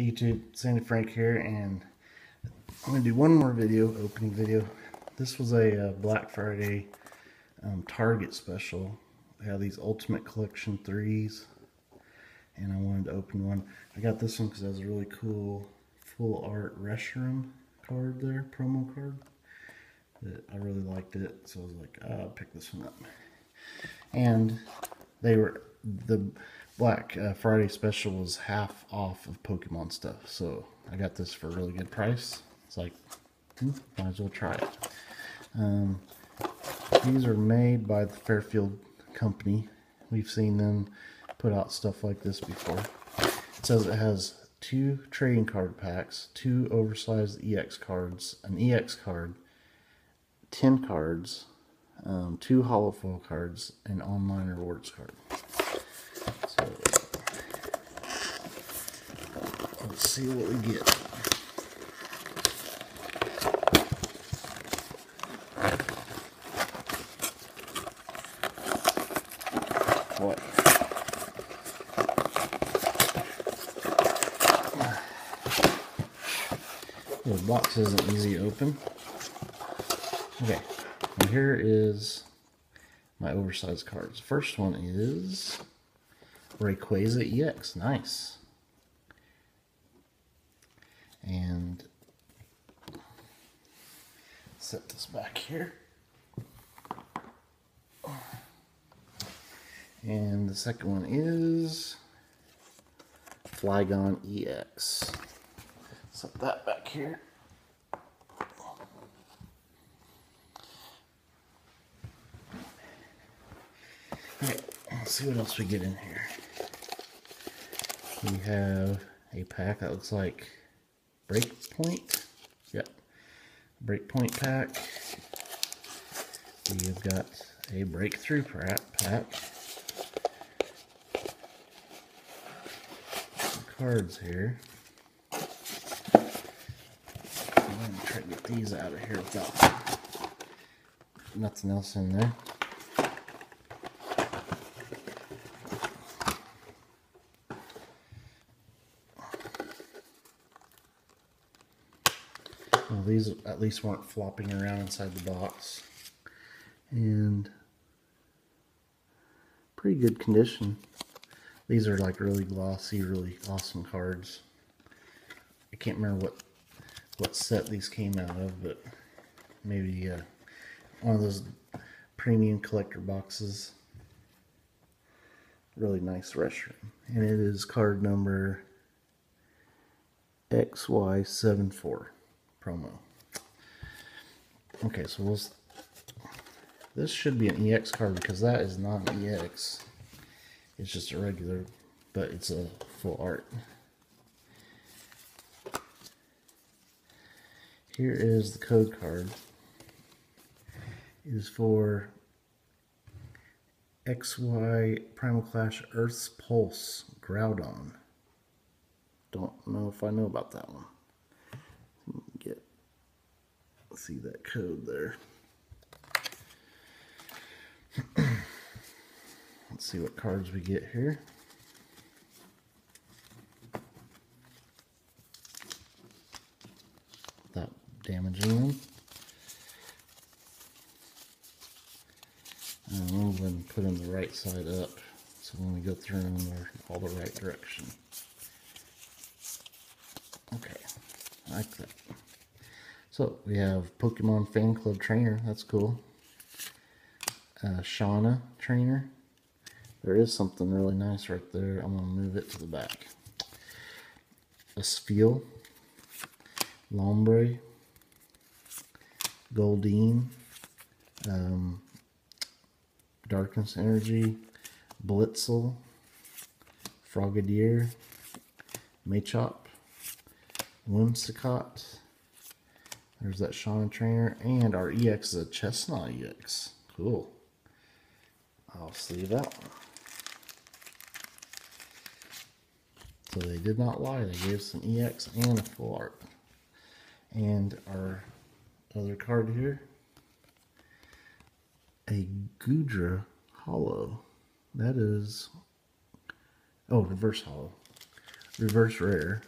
Hey YouTube, Sandy Frank here, and I'm going to do one more video, opening video. This was a uh, Black Friday um, Target special. They have these Ultimate Collection 3s, and I wanted to open one. I got this one because it has a really cool full art Reshiram card there, promo card. I really liked it, so I was like, oh, I'll pick this one up. And they were, the Black uh, Friday special was half off of Pokemon stuff. So I got this for a really good price. It's like, hmm, might as well try it. Um, these are made by the Fairfield Company. We've seen them put out stuff like this before. It says it has two trading card packs, two oversized EX cards, an EX card, 10 cards, um, two hollow foil cards, and online rewards card. So let's see what we get. What? The box isn't easy to open. Okay, and here is my oversized cards. First one is Rayquaza EX. Nice. Set this back here. And the second one is Flygon EX. Set that back here. Okay, let's see what else we get in here. We have a pack that looks like Breakpoint. Breakpoint pack. We've got a Breakthrough pack. Some cards here. I'm going to try to get these out of here without nothing else in there. Well, these least weren't flopping around inside the box. And pretty good condition. These are like really glossy, really awesome cards. I can't remember what what set these came out of, but maybe uh, one of those premium collector boxes. Really nice Reshiram. And it is card number XY74 promo. Okay, so we'll, this should be an EX card because that is not an EX. It's just a regular, but it's a full art. Here is the code card. It is for XY Primal Clash Earth's Pulse Groudon. Don't know if I know about that one see that code there. Let's see what cards we get here. Without damaging them. And we'll then put them the right side up so when we go through them they're all the right direction. Okay, like that. So we have Pokemon Fan Club Trainer. That's cool. Uh, Shauna Trainer. There is something really nice right there. I'm going to move it to the back. A Spheal. Lombre. Goldeen. Um, Darkness Energy. Blitzle. Frogadier. Machop. Whimsicott. There's that Shauna trainer. And our EX is a Chesnaught EX. Cool. I'll sleeve that. So they did not lie. They gave us an EX and a full art. And our other card here. A Goodra Hollow. That is... Oh, reverse hollow. Reverse rare.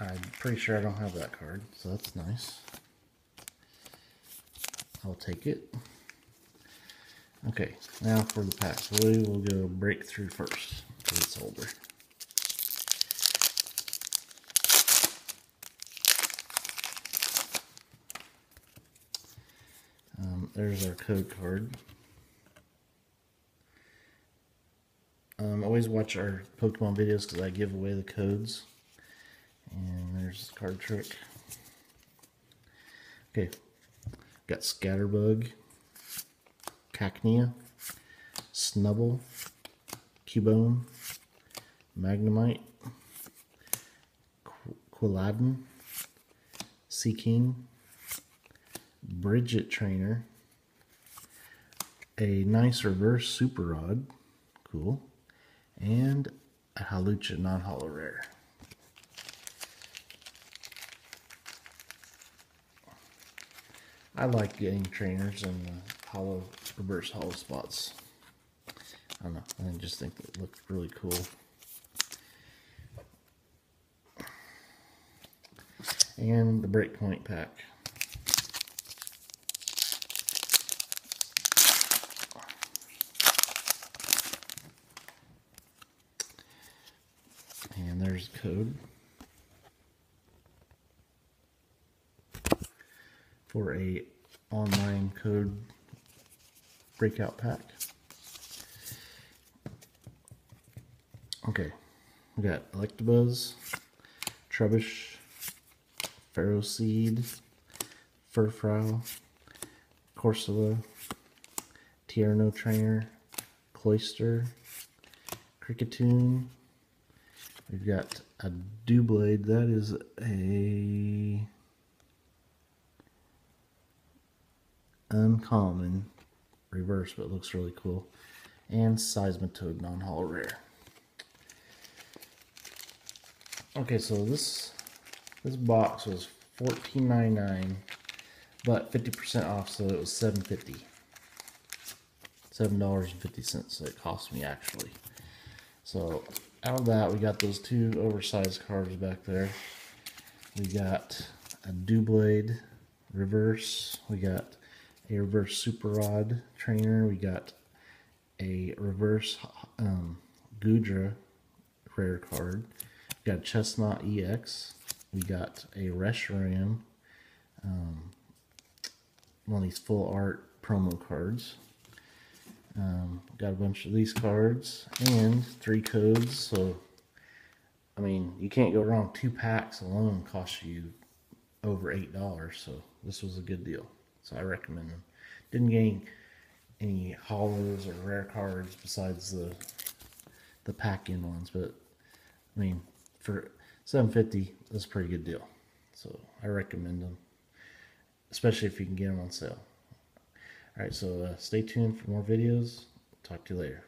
I'm pretty sure I don't have that card, so that's nice. I'll take it. Okay, now for the packs. We will go breakthrough first, because it's older. Um, there's our code card. Um, always watch our Pokemon videos because I give away the codes. The card trick. Okay, got Scatterbug, Cacnea, Snubbull, Cubone, Magnemite, Qu Quilladin, Seaking, Brigette Trainer, a nice reverse Super Rod, cool, and a Hawlucha non-hollow rare. I like getting trainers in the hollow, reverse hollow spots. I don't know, I just think it looks really cool. And the breakpoint pack. And there's code. For a online code breakout pack. Okay, we got Electabuzz, Trubbish, Ferroseed, Furfrou, Corsola, Tierno Trainer, Cloyster, Kricketune. We've got a Doublade. That is a uncommon reverse, but looks really cool. And Seismitoad non-hollow rare. Okay, so this this box was $14.99, but 50% off, so it was $7.50. $7.50 so it cost me actually. So out of that, we got those two oversized cards back there. We got a Doublade reverse. We got a reverse Super Rod trainer. We got a reverse um, Goodra rare card. We got Chesnaught EX. We got a Reshiram, um, one of these full art promo cards. Um, got a bunch of these cards and three codes. So, I mean, you can't go wrong. Two packs alone cost you over $8. So this was a good deal. So I recommend them. Didn't get any, any hollows or rare cards besides the the pack-in ones, but I mean, for 750 that's a pretty good deal. So I recommend them, especially if you can get them on sale. All right, so uh, stay tuned for more videos. Talk to you later.